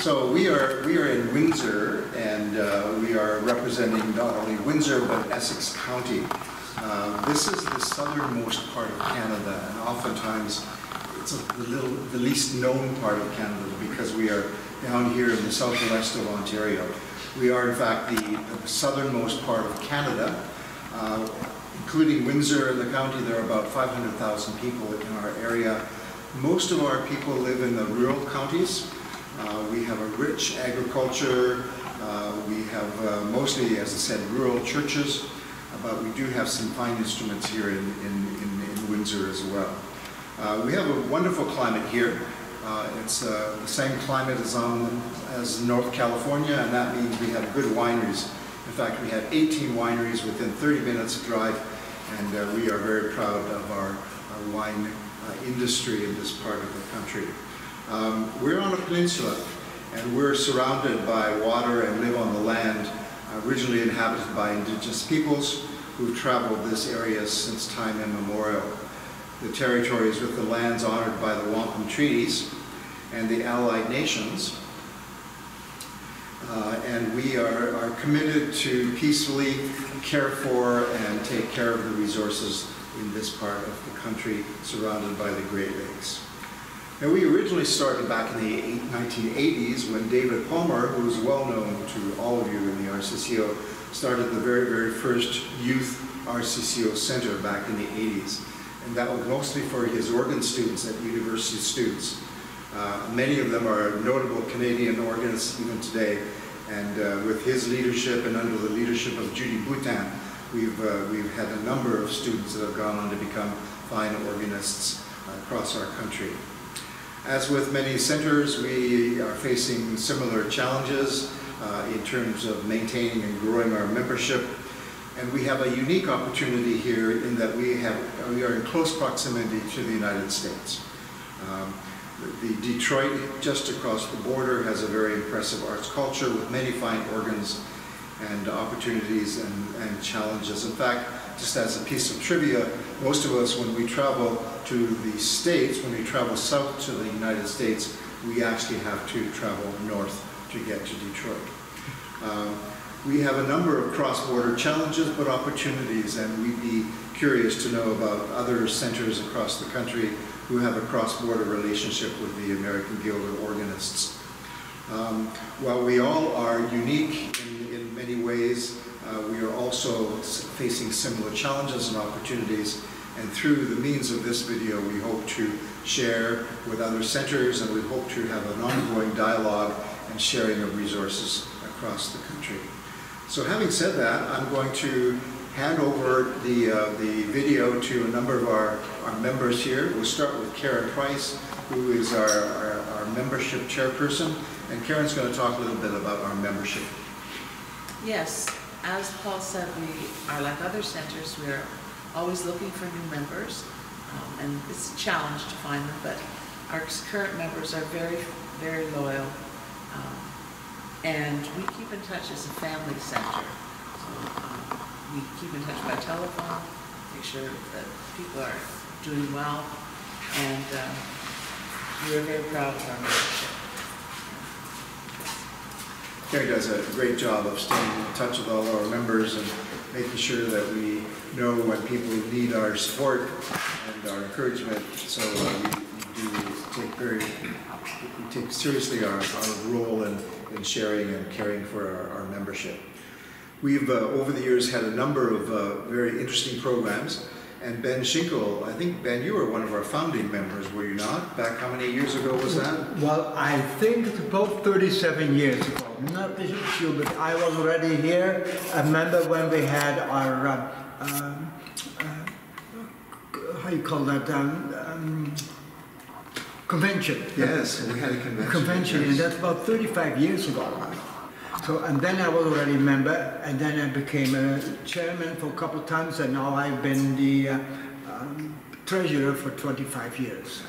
So we are we are in Windsor, and uh, we are representing not only Windsor but Essex County. Uh, this is the southernmost part of Canada, and oftentimes it's a, the little the least known part of Canada because we are down here in the southwest of Ontario. We are in fact the, the southernmost part of Canada. Uh, including Windsor and the county, there are about 500,000 people in our area. Most of our people live in the rural counties. Uh, we have a rich agriculture. Uh, we have uh, mostly, as I said, rural churches, but we do have some fine instruments here in, in, in, in Windsor as well. We have a wonderful climate here. Uh, it's uh, the same climate as, on, as North California, and that means we have good wineries. In fact, we have 18 wineries within 30 minutes drive, and uh, we are very proud of our, our wine industry in this part of the country. Um, we're on a peninsula, and we're surrounded by water and live on the land originally inhabited by indigenous peoples who've traveled this area since time immemorial. The territory is with the lands honored by the Wampum Treaties and the Allied Nations. Uh, and we are, are committed to peacefully care for and take care of the resources in this part of the country surrounded by the Great Lakes. Now, we originally started back in the 1980s when David Palmer, who is well known to all of you in the RCCO, started the very, very first youth RCCO center back in the 80s. And that was mostly for his organ students at university students. Uh, many of them are notable Canadian organists even today. And uh, with his leadership and under the leadership of Judy Boutin, we've, uh, we've had a number of students that have gone on to become fine organists across our country. As with many centers, we are facing similar challenges uh, in terms of maintaining and growing our membership. And we have a unique opportunity here in that we, have, we are in close proximity to the United States. Um, the Detroit, just across the border, has a very impressive arts culture with many fine organs and opportunities and, and challenges. In fact, just as a piece of trivia, most of us, when we travel to the States, when we travel south to the United States, we actually have to travel north to get to Detroit. Um, we have a number of cross-border challenges, but opportunities, and we'd be curious to know about other centers across the country who have a cross-border relationship with the American Guild of Organists. Um, while we all are unique in, in many ways, uh, we are also facing similar challenges and opportunities. And through the means of this video, we hope to share with other centers and we hope to have an ongoing dialogue and sharing of resources across the country. So having said that, I'm going to hand over the, uh, the video to a number of our, our members here. We'll start with Karen Price, who is our, our, our membership chairperson. And Karen's going to talk a little bit about our membership. Yes, as Paul said, we are like other centers, we are always looking for new members, um, and it's a challenge to find them, but our current members are very, very loyal. Um, and we keep in touch as a family center. So, um, we keep in touch by telephone, make sure that people are doing well, and uh, we are very proud of our membership. Carrie does a great job of staying in touch with all our members and making sure that we know when people need our support and our encouragement. So uh, we, we, do take very, we take seriously our, our role in, in sharing and caring for our, our membership. We've, uh, over the years, had a number of uh, very interesting programs. And Ben Schinkel, I think, Ben, you were one of our founding members, were you not? Back how many years ago was that? Well, I think it's about 37 years ago. Not this issue, but I was already here. I remember when we had our uh, um, uh, how you call that, um, um, convention. Yes, we had a convention. Convention, and that's about 35 years ago. So, and then I was already a member, and then I became a chairman for a couple of times, and now I've been the uh, um, treasurer for 25 years.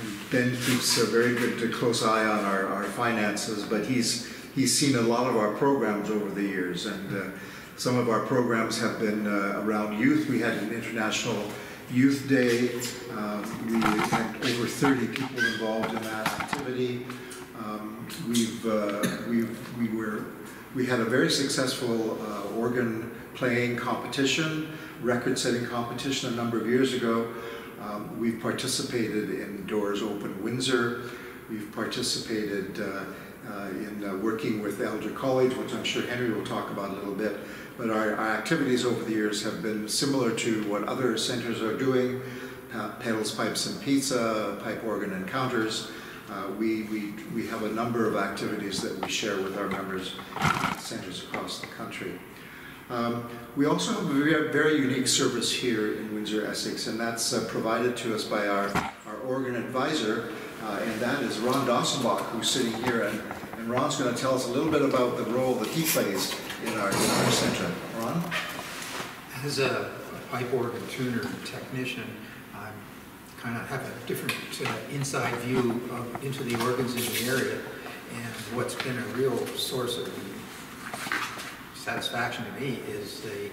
And Ben keeps a very good, close eye on our, our finances, but he's, he's seen a lot of our programs over the years, and uh, some of our programs have been uh, around youth. We had an International Youth Day. Um, We had over 30 people involved in that activity. Um, We've, uh, we've, we were, we had a very successful uh, organ playing competition, record-setting competition a number of years ago. Um, We've participated in Doors Open Windsor. We've participated uh, uh, in uh, working with Elder College, which I'm sure Henry will talk about a little bit. But our, our activities over the years have been similar to what other centers are doing, uh, pedals, pipes, and pizza, pipe organ encounters. Uh, we, we, we have a number of activities that we share with our members, centers across the country. Um, we also have a very, very unique service here in Windsor, Essex, and that's uh, provided to us by our, our organ advisor, uh, and that is Ron Dossenbach, who's sitting here. And, and Ron's going to tell us a little bit about the role that he plays in our, in our center. Ron? As a pipe organ tuner and technician, kind of have a different uh, inside view of, into the organs in the area. And what's been a real source of satisfaction to me is the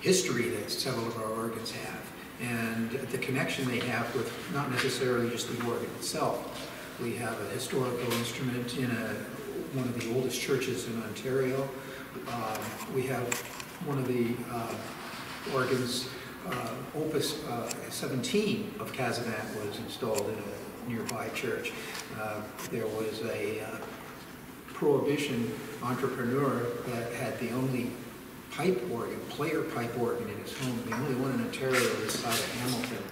history that several of our organs have and the connection they have with not necessarily just the organ itself. We have a historical instrument in a, one of the oldest churches in Ontario. Um, we have one of the uh, organs, Opus uh, 17 of Casavant was installed in a nearby church. Uh, There was a uh, Prohibition entrepreneur that had the only pipe organ, player pipe organ in his home, the only one in Ontario this side of Hamilton.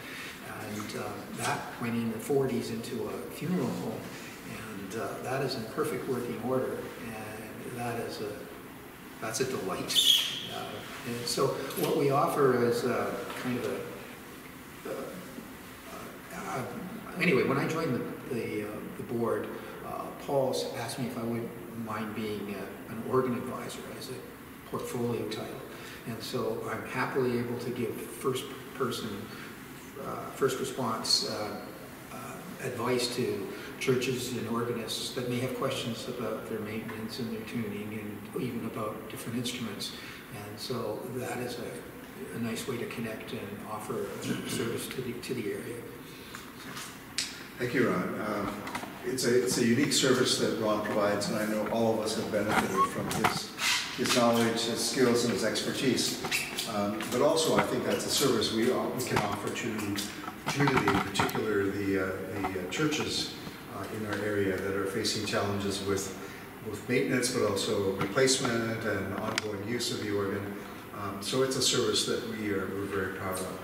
And uh, that went in the 40s into a funeral home. And uh, that is in perfect working order. And that is a, that's a delight. Uh, And so what we offer is uh, kind of a, uh, uh, anyway, when I joined the, the, uh, the board, uh, Paul asked me if I wouldn't mind being uh, an organ advisor as a portfolio title. And so I'm happily able to give first person, uh, first response uh, uh, advice to churches and organists that may have questions about their maintenance and their tuning and even about different instruments. And so that is a, a nice way to connect and offer service to the, to the area. Thank you, Ron. Um, It's a, it's a unique service that Ron provides, and I know all of us have benefited from his, his knowledge, his skills, and his expertise. Um, But also, I think that's a service we, all- we can offer to community, in particular the, uh, the uh, churches uh, in our area that are facing challenges with both maintenance, but also replacement and ongoing use of the organ. Um, So it's a service that we are, we're very proud of.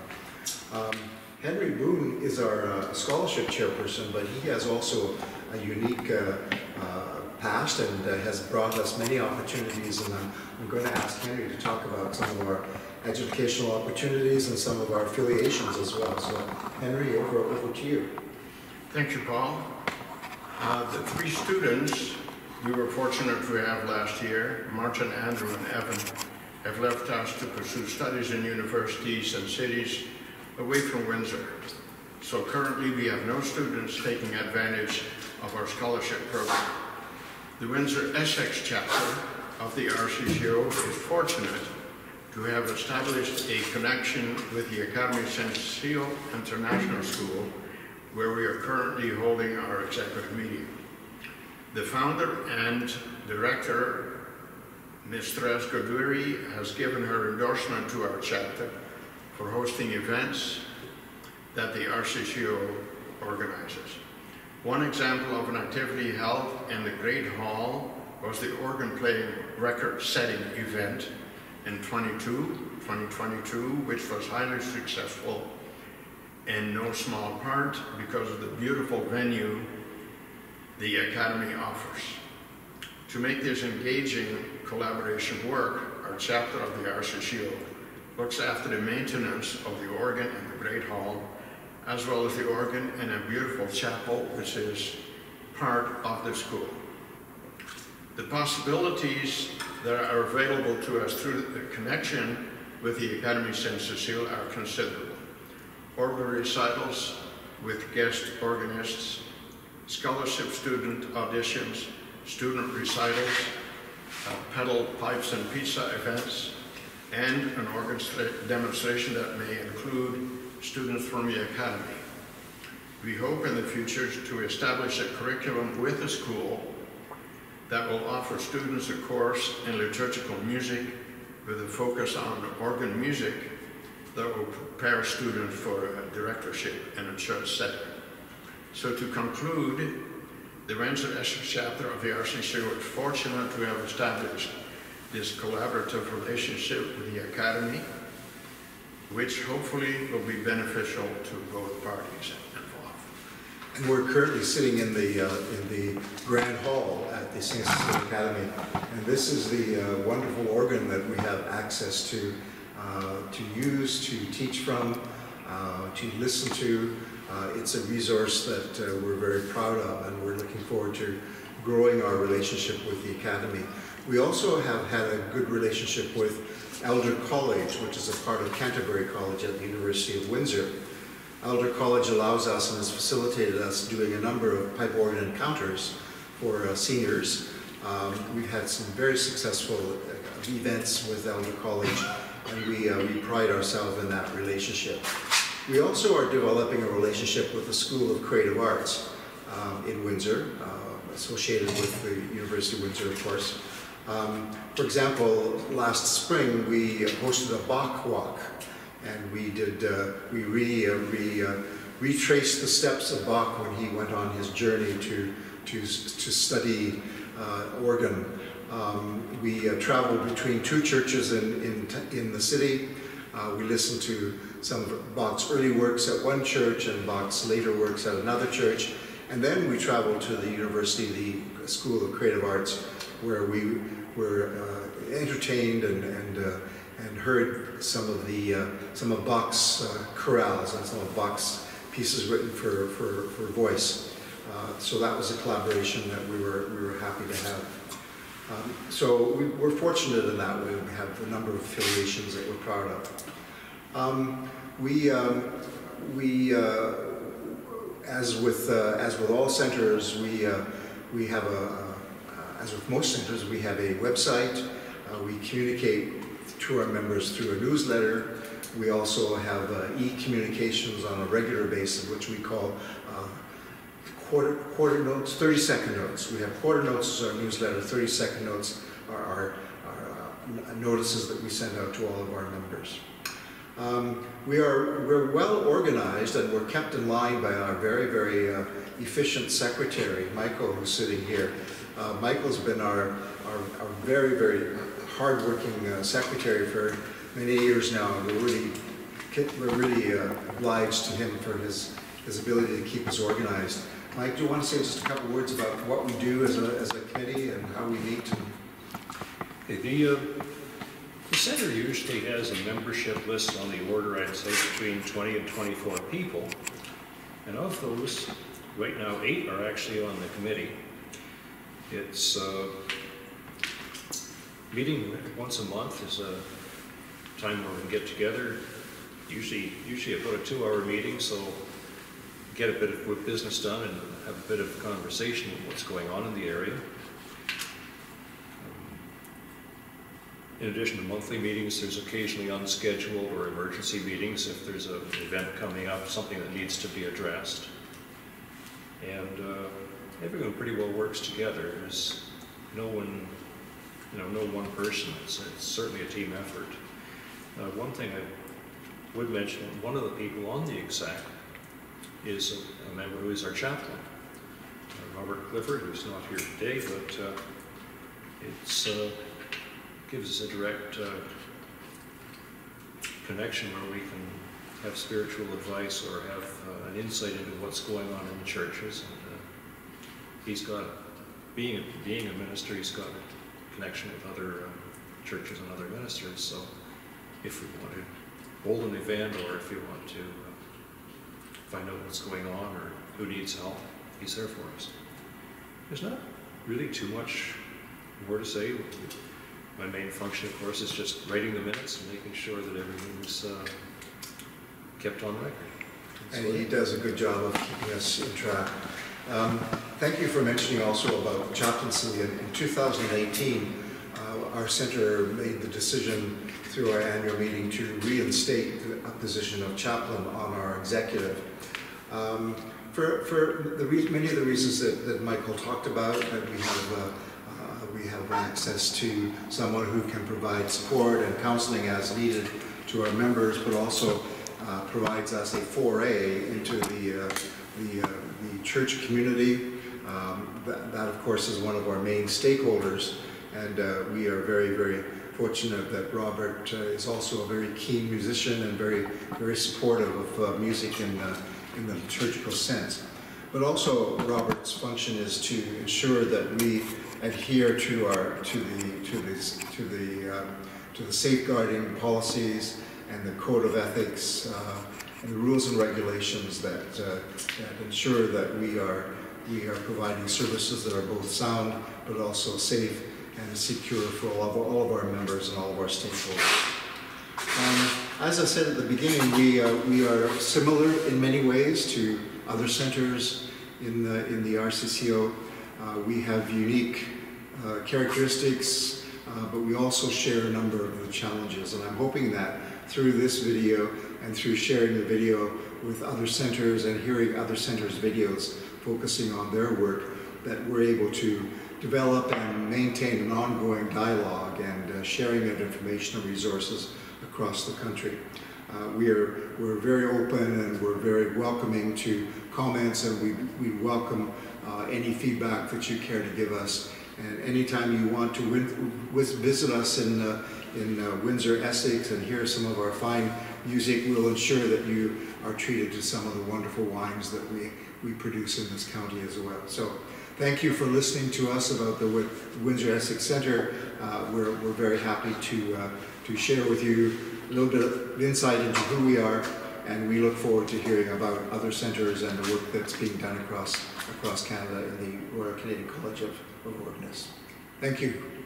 Um, Henry Boone is our uh, scholarship chairperson, but he has also a unique uh, uh, past and uh, has brought us many opportunities. And I'm, I'm going to ask Henry to talk about some of our educational opportunities and some of our affiliations as well. So, Henry, over, over to you. Thank you, Paul. Uh, The three students we were fortunate to have last year, Martin, Andrew, and Evan, have left us to pursue studies in universities and cities away from Windsor. So currently, we have no students taking advantage of our scholarship program. The Windsor Essex chapter of the RCCO is fortunate to have established a connection with the Academy Saint Cecile International School, where we are currently holding our executive meeting. The founder and director, Ms. Therese Gadoury, has given her endorsement to our chapter for hosting events that the RCCO organizes. One example of an activity held in the Great Hall was the organ playing record setting event in 22, 2022, which was highly successful in no small part because of the beautiful venue the Academy offers. To make this engaging collaboration work, our chapter of the RCCO looks after the maintenance of the organ in the Great Hall, as well as the organ in a beautiful chapel, which is part of the school. The possibilities that are available to us through the connection with the Academy Saint Cecile are considerable. Organ recitals with guest organists, scholarship student auditions, student recitals, uh, pedal pipes and pizza events, and an organ demonstration that may include students from the academy. We hope in the future to establish a curriculum with the school that will offer students a course in liturgical music with a focus on organ music that will prepare students for a directorship in a church setting. So to conclude, the Windsor Essex chapter of the RCC was fortunate to have established this collaborative relationship with the Academy, which hopefully will be beneficial to both parties involved. And we're currently sitting in the, uh, in the Grand Hall at the St. Cecilia Academy. And this is the uh, wonderful organ that we have access to, to use, to teach from, uh, to listen to. Uh, It's a resource that uh, we're very proud of, and we're looking forward to growing our relationship with the Academy. We also have had a good relationship with Elder College, which is a part of Canterbury College at the University of Windsor. Elder College allows us and has facilitated us doing a number of pipe organ encounters for uh, seniors. Um, We've had some very successful uh, events with Elder College, and we, uh, we pride ourselves in that relationship. We also are developing a relationship with the School of Creative Arts um, in Windsor, uh, associated with the University of Windsor, of course. Um, For example, last spring, we hosted a Bach walk, and we did, uh, we re, uh, re, uh, retraced the steps of Bach when he went on his journey to, to, to study uh, organ. Um, We uh, traveled between two churches in, in, in the city. Uh, We listened to some of Bach's early works at one church and Bach's later works at another church. And then we traveled to the university, the School of Creative Arts, where we were uh, entertained and, and, uh, and heard some of the, uh, some of Bach's uh, chorales and some of Bach's pieces written for, for, for voice. So that was a collaboration that we were, we were happy to have. Um, So we- we're fortunate in that way. We have a number of affiliations that we're proud of. Um, We, um, we, uh, as with, uh, as with all centers, we, uh, we have a, uh, as with most centers, we have a website. Uh, We communicate to our members through a newsletter. We also have uh, e-communications on a regular basis, which we call quarter, quarter notes, 30-second notes. We have quarter notes as our newsletter, 30-second notes are our, our uh, notices that we send out to all of our members. Um, We are, we're well organized and we're kept in line by our very, very uh, efficient secretary, Michael, who's sitting here. Uh, Michael's been our, our, our very, very hardworking uh, secretary for many years now. We're really, we're really uh, obliged to him for his, his ability to keep us organized. Mike, do you want to say just a couple words about what we do as a, as a committee and how we meet? Okay, The, uh, the center usually has a membership list on the order, I'd say between 20 and 24 people. And of those, right now, eight are actually on the committee. It's, uh, meeting once a month is a time where we can get together, usually, usually about a two-hour meeting, so get a bit of business done and have a bit of conversation with what's going on in the area. In addition to monthly meetings, there's occasionally unscheduled or emergency meetings if there's an event coming up, something that needs to be addressed. And uh, everyone pretty well works together. There's no one, you know, no one person. It's, it's certainly a team effort. Uh, One thing I would mention, one of the people on the exec is a- member who is our chaplain, uh, Robert Clifford, who's not here today, but uh, it's, uh, gives us a direct uh, connection where we can have spiritual advice or have an insight into what's going on in the churches. And he's got, being, being a minister, he's got a connection with other um, churches and other ministers. So if we want to hold an event or if you want to find out what's going on or who needs help, he's there for us. There's not really too much more to say. My main function, of course, is just writing the minutes and making sure that everything's uh, kept on record. And he does a good job of keeping us in track. Um, Thank you for mentioning also about chaplaincy. In in 2018, uh, our center made the decision through our annual meeting to reinstate the position of chaplain on our executive. Um, For, for the many of the reasons that, that Michael talked about, that we have, uh, uh, we have access to someone who can provide support and counseling as needed to our members, but also uh, provides us a foray into the, uh, the, uh, the church community. Um, That, that, of course, is one of our main stakeholders, and uh, we are very, very fortunate that Robert uh, is also a very keen musician and very, very supportive of uh, music in, uh, in the liturgical sense. But also, Robert's function is to ensure that we adhere to our, to the, to this, to the, uh, to the safeguarding policies and the code of ethics uh, and the rules and regulations that, uh, that ensure that we are, we are providing services that are both sound but also safe and secure for all of, all of our members and all of our stakeholders. Um, As I said at the beginning, we, uh, we are similar in many ways to other centers in the, in the RCCO. Uh, We have unique uh, characteristics, uh, but we also share a number of the challenges. And I'm hoping that through this video and through sharing the video with other centers and hearing other centers' videos focusing on their work, that we're able to develop and maintain an ongoing dialogue and uh, sharing of information and resources across the country. Uh, we are we're very open and we're very welcoming to comments and we, we welcome uh, any feedback that you care to give us. And anytime you want to visit us in, uh, in uh, Windsor, Essex and hear some of our fine music, we'll ensure that you are treated to some of the wonderful wines that we, we produce in this county as well. So thank you for listening to us about the Windsor Essex Center. Uh, we're, we're very happy to, uh, to share with you a little bit of insight into who we are, and we look forward to hearing about other centers and the work that's being done across, across Canada in the Royal Canadian College of, of Organists. Thank you.